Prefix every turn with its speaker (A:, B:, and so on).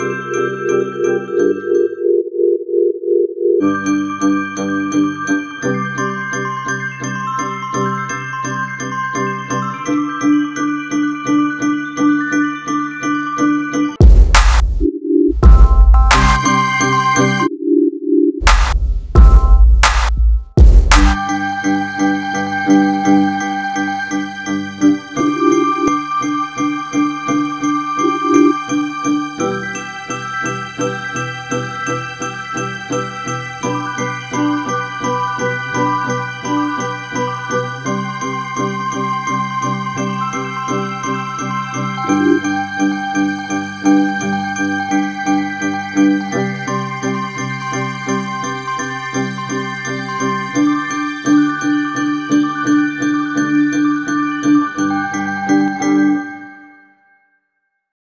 A: Música